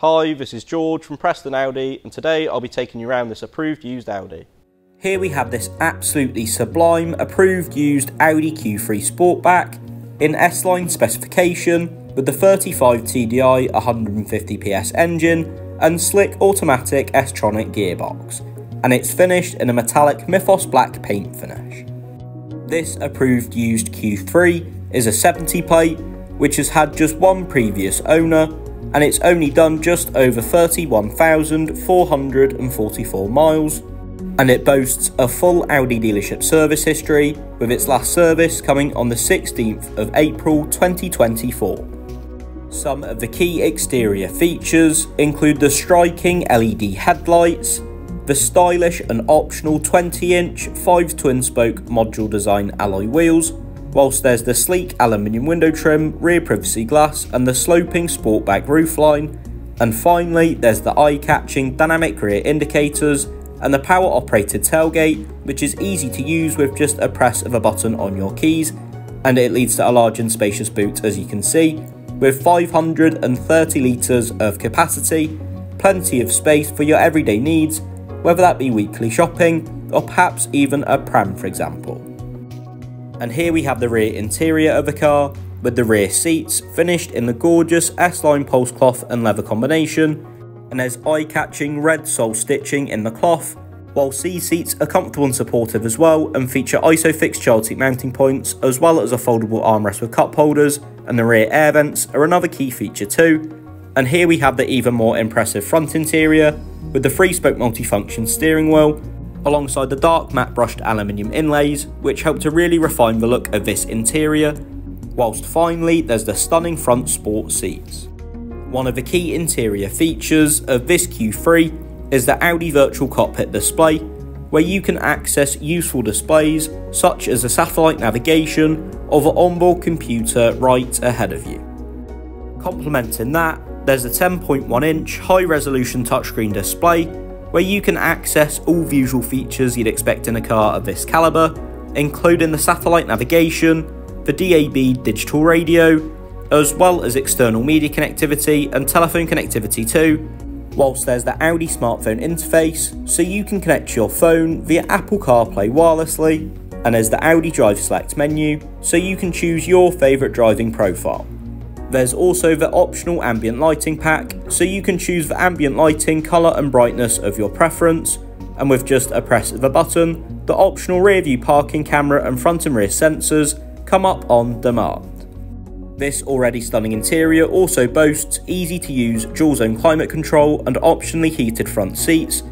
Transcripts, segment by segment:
Hi, this is George from Preston Audi, and today I'll be taking you around this approved used Audi. Here we have this absolutely sublime approved used Audi Q3 Sportback in S-Line specification with the 35 TDI 150 PS engine and slick automatic S-Tronic gearbox, and it's finished in a metallic Mythos black paint finish. This approved used Q3 is a 70 plate which has had just one previous owner and it's only done just over 31,444 miles and it boasts a full Audi dealership service history with its last service coming on the 16th of April 2024. Some of the key exterior features include the striking LED headlights, the stylish and optional 20 inch 5 twin spoke module design alloy wheels, whilst there's the sleek aluminium window trim, rear privacy glass, and the sloping sportback roofline. And finally, there's the eye catching dynamic rear indicators and the power operated tailgate, which is easy to use with just a press of a button on your keys. And it leads to a large and spacious boot, as you can see, with 530 litres of capacity, plenty of space for your everyday needs, whether that be weekly shopping or perhaps even a pram, for example. And here we have the rear interior of the car, with the rear seats finished in the gorgeous S-Line pulse cloth and leather combination, and there's eye-catching red sole stitching in the cloth, while C seats are comfortable and supportive as well and feature ISOFIX child seat mounting points as well as a foldable armrest with cup holders and the rear air vents are another key feature too. And here we have the even more impressive front interior with the three spoke multifunction steering wheel alongside the dark matte brushed aluminium inlays, which help to really refine the look of this interior, whilst finally there's the stunning front sport seats. One of the key interior features of this Q3 is the Audi Virtual Cockpit display, where you can access useful displays such as the satellite navigation of an onboard computer right ahead of you. Complementing that, there's a 10.1 inch high resolution touchscreen display where you can access all visual features you'd expect in a car of this calibre, including the satellite navigation, the DAB digital radio, as well as external media connectivity and telephone connectivity too, whilst there's the Audi smartphone interface, so you can connect your phone via Apple CarPlay wirelessly, and there's the Audi Drive Select menu, so you can choose your favourite driving profile. There's also the optional ambient lighting pack, so you can choose the ambient lighting colour and brightness of your preference, and with just a press of a button, the optional rear view parking camera and front and rear sensors come up on demand. This already stunning interior also boasts easy to use dual zone climate control and optionally heated front seats,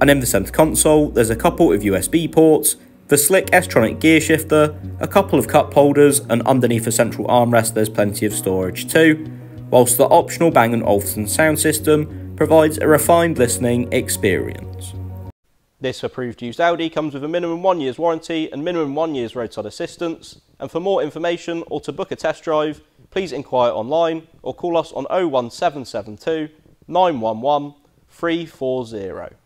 and in the centre console there's a couple of USB ports the slick S-Tronic gear shifter, a couple of cup holders, and underneath the central armrest there's plenty of storage too, whilst the optional Bang & Olufsen sound system provides a refined listening experience. This approved used Audi comes with a minimum one year's warranty and minimum one year's roadside assistance. And for more information or to book a test drive, please inquire online or call us on 01772 911 340.